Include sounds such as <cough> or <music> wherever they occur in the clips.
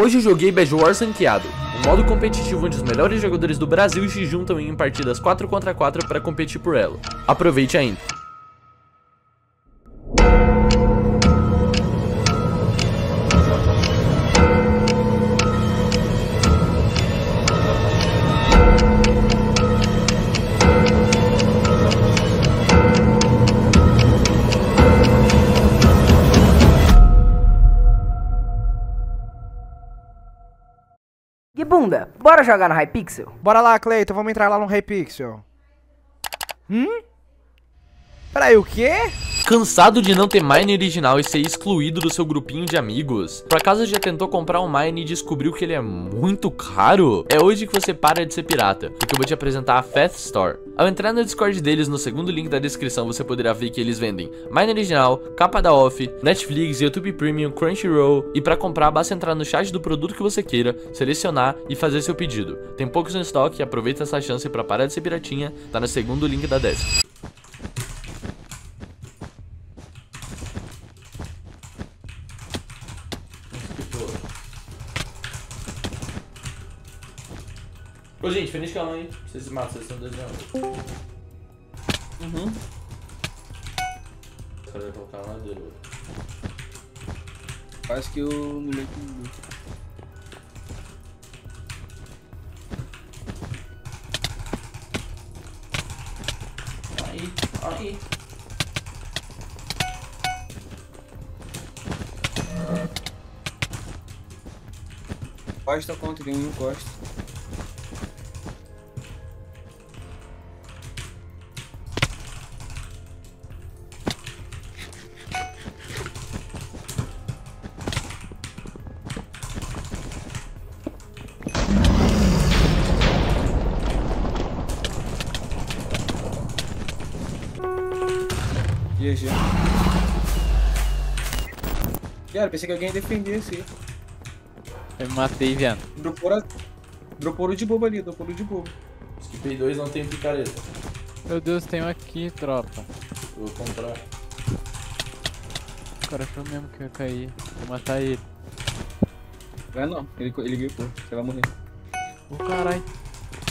Hoje joguei Bad Wars ranqueado, um modo competitivo onde os melhores jogadores do Brasil se juntam em partidas 4 contra 4 para competir por elo. Aproveite ainda. Bora jogar no Hypixel? Bora lá, Cleiton, vamos entrar lá no Hypixel. Hum? Peraí, o quê? Cansado de não ter Mine original e ser excluído do seu grupinho de amigos? Por acaso já tentou comprar um Mine e descobriu que ele é muito caro? É hoje que você para de ser pirata, porque eu vou te apresentar a Fast Store. Ao entrar no Discord deles, no segundo link da descrição, você poderá ver que eles vendem Mine original, capa da off, Netflix, YouTube Premium, Crunchyroll e para comprar basta entrar no chat do produto que você queira, selecionar e fazer seu pedido. Tem poucos no estoque aproveita essa chance para parar de ser piratinha, tá no segundo link da descrição. Ô, gente, finish calma aí. Vocês se matam, vocês estão dois Uhum. Vai colocar uma madeira. Acho que o moleque. Aí, aí. Costa contra quem não GG. Cara, pensei que alguém ia defender esse. Eu me matei, viado. Dropou, a... Dropou o de bobo ali, dropou o de bobo. Skipei 2 não tem picareta. Meu Deus, tem um aqui, tropa. Vou comprar. O cara achou mesmo que eu ia cair. Vou matar ele. Vai não, ele, ele gripou, você vai morrer. Ô caralho.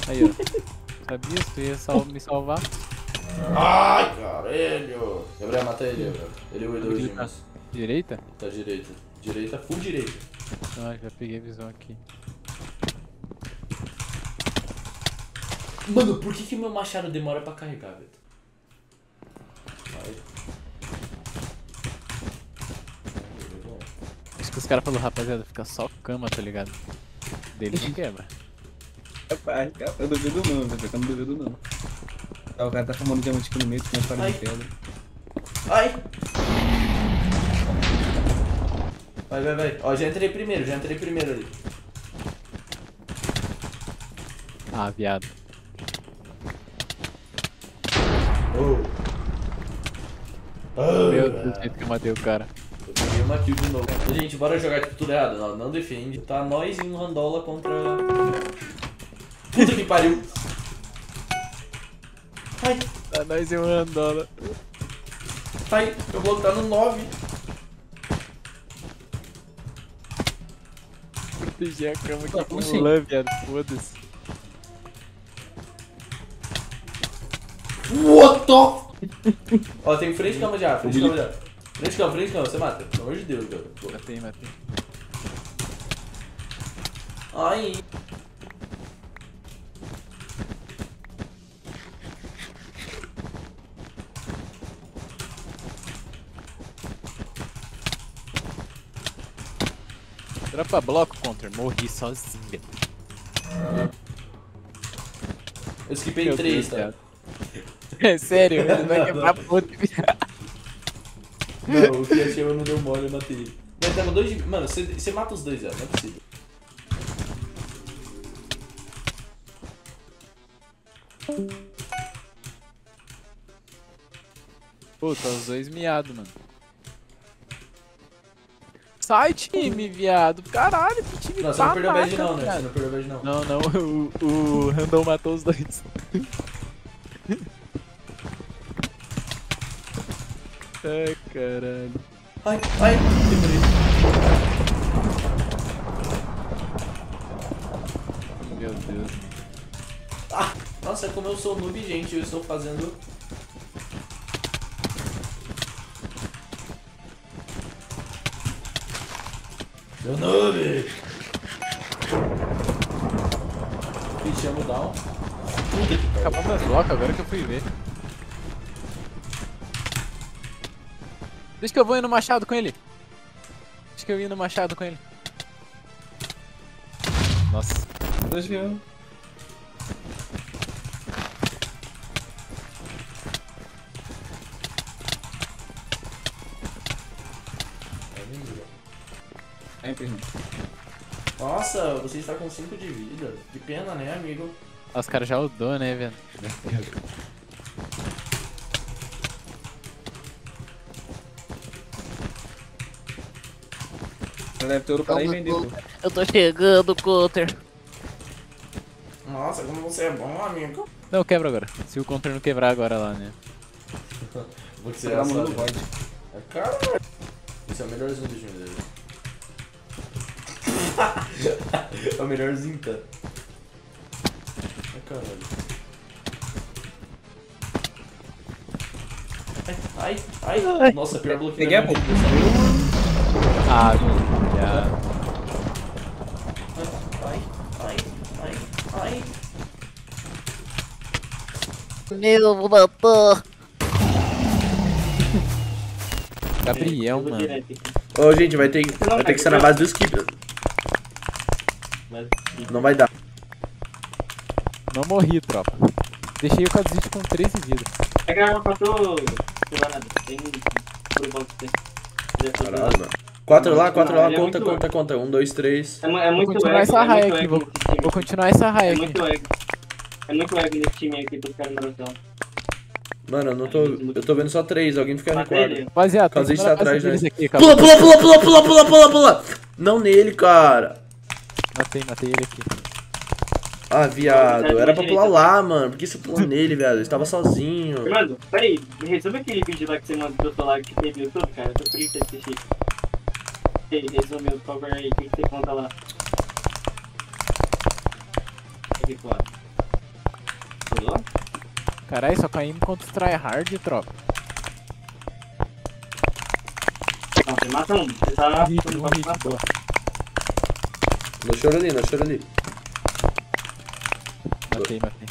Aí, ó. <laughs> Sabia que tu ia sal me salvar? Ai, caralho! Gabriel, mata ele, Gabriel. Ele é o dimas. direita? Tá direita. Direita, full direita. Ah, já peguei visão aqui. Mano, por que que meu machado demora pra carregar, velho? Vai. Acho que os caras falaram, rapaziada, fica só cama, tá ligado? Dele não quebra. Rapaz, eu duvido não, velho, eu não duvido não. Ah, o cara tá formando diamante aqui no meio, tem uma parede de pedra. Ai! Vai, vai, vai. Ó, já entrei primeiro, já entrei primeiro ali. Ah, viado. Oh. Meu Deus, do jeito que eu matei o cara. Eu peguei uma kill de novo. Gente, bora jogar tipo, tudo errado. Não, não defende. Tá nós em um Randola contra. Puta que pariu. Ai, Tá nós em um randola. ai, eu vou lutar no 9. Proteger a cama Ah, aqui com como o lã, viado. Foda-se. What the? <laughs> Ó, tem frente cama já, frente cama já. Frente cama, frente cama, você mata. Pelo amor de Deus. Pô. Matei, matei. Ai. Tropa bloco contra, morri sozinho. velho. Eu skipei Meu 3, Deus, tá? É sério, ele vai <laughs> quebrar puta. Não, o eu não deu mole, eu matei ele. Mas tava dois de... Mano, você, mata os dois, já, não é possível. Pô, tá os dois miados, mano. Sai, time, viado. Caralho, que time Não, você não perdeu badge não, né? Você não perdeu badge não. Não, não, o, o Randall matou os dois. <laughs> Ai, caralho. Ai, ai, demorei. Deus. Nossa, como eu sou noob, gente, eu estou fazendo... Seu noob! Cristiano Down. Puta que pariu. Acabou meus blocos agora que eu fui ver. Deixa que eu vou ir no machado com ele. Deixa que eu ir no machado com ele. Nossa. Dois Aí, primo. Nossa, você está com 5 de vida. Que pena, né, amigo? Ah, Os caras já udou, né, velho? Leve teu ouro para aí e vender. pô. Eu tô chegando, Cotter. Nossa, como você é bom, amigo. Não, quebra agora. Se o counter não quebrar agora lá, né? Vou Você tá mano do Void. É caralho. Esse é o melhorzinho do time dele. <laughs> é o melhorzinho, tá? É caralho. Ai, ai, ai. Nossa, pior bloqueio Peguei a boca. Ah, já. sabe? Ai, ai, ai, ai. Meu, vou matar. Gabriel, mano. Ô, gente, vai ter, vai ter que ser na base do skip. Não vai dar. Não morri, tropa. Deixei o Kazit com 13 vidas. É que ela passou. Sei lá nada. Tem. Por volta tem. Caralho, mano. Quatro lá, quatro lá, é conta, conta, conta. Um, dois, três. É, é Vou muito continuar ego, essa é raia muito aqui, vou, vou continuar essa raia É aqui. muito ego. É muito ego nesse time aqui dos caras rotação. Mano, eu não tô. Eu tô vendo só três, alguém fica Mata recuado. Rapaziada, tá atrás, né? aqui, Pula, pula, pula, pula, pula, pula, pula, pula! Não nele, cara. Matei, matei ele aqui. Ah, viado. Era pra pular lá, mano. Por que você pulou nele, viado? Ele tava sozinho. Fernando, peraí, me resume aquele vídeo lá que você mandou pro seu celular que tem no YouTube, cara. Eu tô triste de assistir. Ei, resume o cover aí, o que você conta lá? Aqui, claro. Pulou? Caralho, só caímos contra os tryhard, tropa. Não, você mata um. Você tá. Um hit, você um tá- hit, boa. No choro ali, no choro ali. Matei, matei.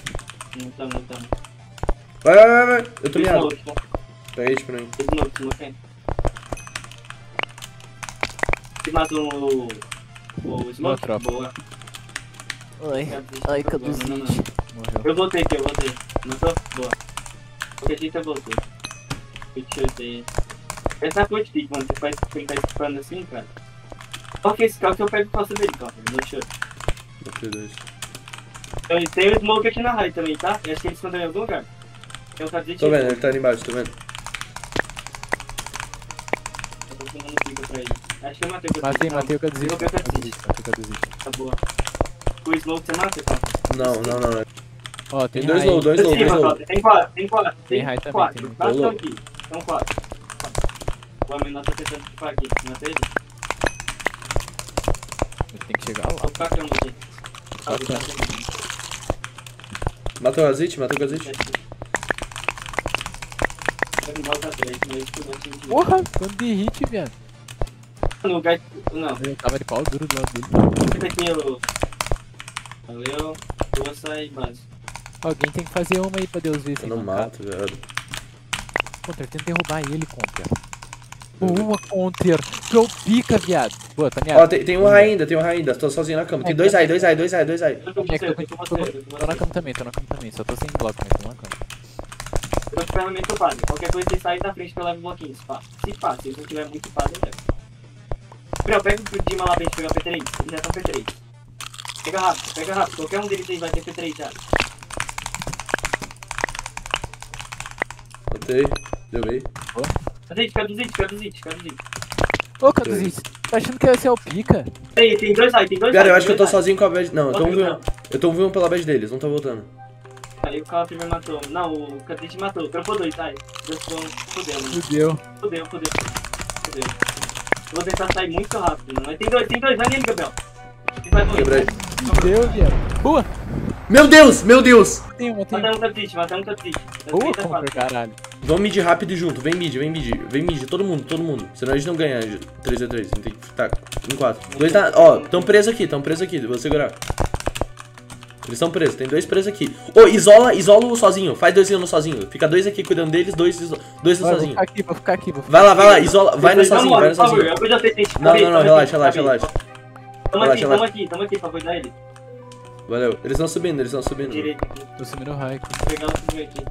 Não tamo, não tamo. Vai, vai, vai, vai. Eu tô miado. Smoke, Pega isso pra mim. smoke, smoke, hein. Você matou o. O Smoke? Boa. Ai, ai, não. Caduzite. Morreu. Eu voltei aqui, eu voltei. Não tô? Boa. Qualquer jeito eu voltei. Eu ver. Essa é a coisa difícil, mano. Você faz ele tá escutando assim, cara. É esse carro que eu pego pra dele, cara? No show. Matei dois. Então, e tem o Smoke aqui na raio também, tá? Eu acho que ele escondeu em algum lugar. Tem um cadete Tô vendo, ele tá ali embaixo, tô vendo. Eu tô tomando pica pra ele. Acho que eu matei o Matei, Não, matei o. Eu pegar Matei o Kazit. Tá boa. O Smoke você mata, cara? Não, não, não. Ó, tem, Tem dois low, dois low, dois low. Tem quatro, tem quatro. Tem Tem raio também, quatro. tem- Quatro estão aqui. São quatro. O homem tá tentando ficar aqui. Mata ele. Ele tem que chegar lá. Ficar aqui. Matou o Azit, matou o Azit. Não. Porra, quanto de hit, viado. Gás. Não, Eu tava de pau duro do lado dele. fica aqui, ô. Valeu. Força e base. Alguém tem que fazer uma aí pra Deus ver se Eu não mato, viado. Contra, tenta derrubar ele, Contra. Boa, Contra. Que eu pica, viado. Boa, tá Ó, meado. tem, tem um raio ainda, tem um raio ainda. Tô sozinho na cama. Tem dois raio, dois raio, dois raio, dois raio. Tô É na cama também, tô na cama também. Só tô sem bloco, mas tô na cama. Eu tô com ferramenta upada. Qualquer coisa você sai da frente que eu levo bloquinhos. Pá. Se pá, se não tiver muito upado, eu levo. Pega o Dima lá pra gente pegar P3. Eles já estão P3. Pega rápido, pega rápido. Qualquer um deles aí vai ter P3 já. Matei. Deu bem. Cadê? Cadê o Zit? Cadê o Zit? Cadê o Zit? Ô, Caduzito, tá achando que esse é o pica? Aí, tem dois aí, tem dois Cara, aí, eu acho que eu tô tem sozinho com a bad. Não, eu tô um Outro v1. Eu tô um v1 pela bad deles, não tô voltando. aí. Aí o Cala primeiro matou. Não, o Cadete matou. Trampou dois, sai. Dois estão. Fudeu, mano. Fudeu. Fudeu, fudeu. Fudeu. Eu vou tentar sair muito rápido, mano. Mas tem dois, tem dois. Vai nele, Gabriel. Vai dois. Quebrei. Deu, viado. Boa. Meu Deus, meu Deus. Tem uma, tem. Matamos o Tatite, matamos fácil. caralho. Vamos mid rápido e junto. Vem mid, vem mid. Vem mid, todo mundo, todo mundo. Senão a gente não ganha 3x3. A gente tem que tá em 4. Dois tá. Ó, tão presos aqui, tão presos aqui. Vou segurar. Eles estão presos, tem dois presos aqui. Ô, isola, isola o sozinho. Faz dois no sozinho. Fica dois aqui cuidando deles, dois, iso- dois no Vai, vou sozinho. ficar aqui, vou ficar aqui. Vou ficar Vai lá, vai lá, isola. Vai no sozinho, vai no sozinho. Não, não, não, relaxa, relaxa, relaxa. Tamo aqui, tamo aqui, tamo aqui pra cuidar ele. Valeu. Eles estão subindo, eles estão subindo. Direito aqui. Tô subindo o raio. Vou pegar o segundo aqui.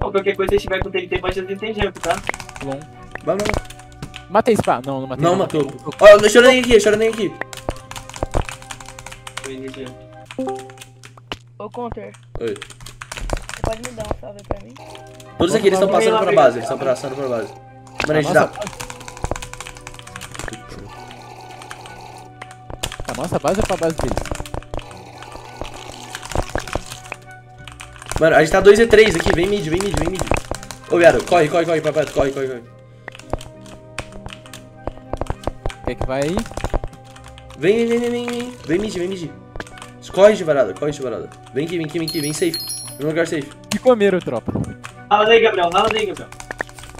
Ó, qualquer coisa, se tiver com TNT, pode fazer tem jump, tá? Long. Vai, vai, vai. Matei Spa. Não, não matei. Não, matou. Ó, deixa eu nem aqui, deixa eu nem aqui. Ô, Conter, Oi. você pode me dar um salve pra mim? Todos aqui, eles estão passando pra base, eles estão passando pra base. Mano, a gente dá. A nossa base é pra base deles. Mano, a gente tá 2 e 3 aqui, vem mid, vem mid, vem mid. Ô, viado, corre, corre, corre, papai, corre, corre, corre. Quer que vai aí? Vem, vem, vem, vem, vem. Vem mid, vem mid. Corre de varada, corre de varada. Vem aqui, vem aqui, vem aqui, vem safe. Vem no lugar safe. Me comeram, tropa. Rala daí, Gabriel, rala daí, Gabriel.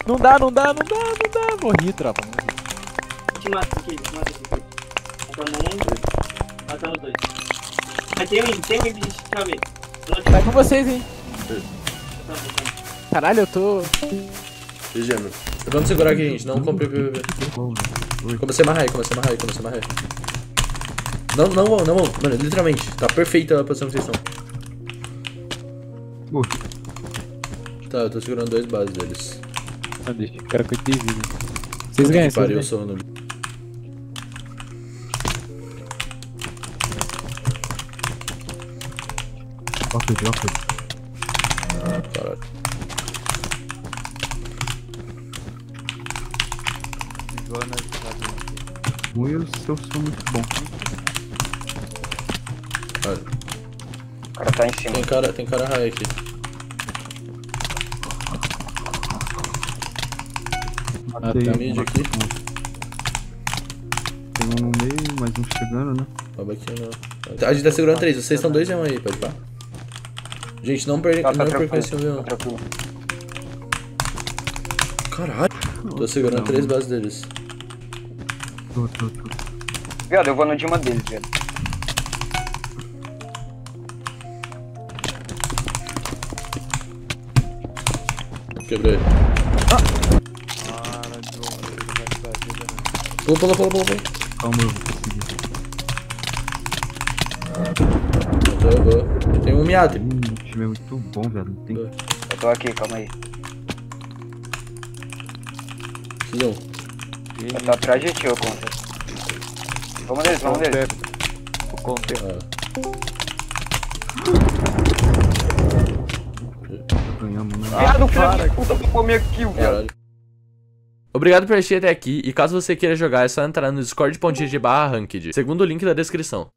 Não dá, não dá, não dá, não dá. Morri, tropa. morri. Te mata aqui, te mata aqui. Matamos um, matamos dois. Mas tem um tem um de cabeça. Vai com vocês, hein. Caralho, eu tô. GG, Vamos segurar aqui, gente. Não compre PVP. Comecei a amarrar aí, comecei a amarrar aí, comecei a amarrar aí. Não, não vão, não vão. Mano, literalmente. Tá perfeita a posição que vocês estão. Tá, eu tô segurando dois bases deles. Não, deixa, eu quero que eu te vida. Vocês ganham, vocês ganham. sou no... Caralho. Eu sou, sou muito bom. Olha, O cara tá em cima. tem cara, tem cara high aqui. Matei tá mid uma- aqui. Tem um no meio, mais um chegando, né? Tava aqui não. A gente tá segurando três, vocês estão dois em um aí, pode pá. Gente, não perdem, Tá, tá não um tá tranquilo. Caralho. Tô segurando Não. três bases deles. Tô, tô, tô. Viado, eu vou no de uma deles, viado. Quebrei. Pula, pula, pula, pula, pula. Calma, eu vou conseguir. Vou. Tem um miado. Time é muito bom, velho. Não tem Eu tô aqui, calma aí. Preciso um. Eu tô atrás de ti, ô Conter. Vamos deles, vamos deles. O Conter. ganhamos, né? Viado, filho de puta, tocou minha kill, viado. Caralho. Obrigado por assistir até aqui e caso você queira jogar é só entrar no discord.gg barra ranked, segundo o link da descrição.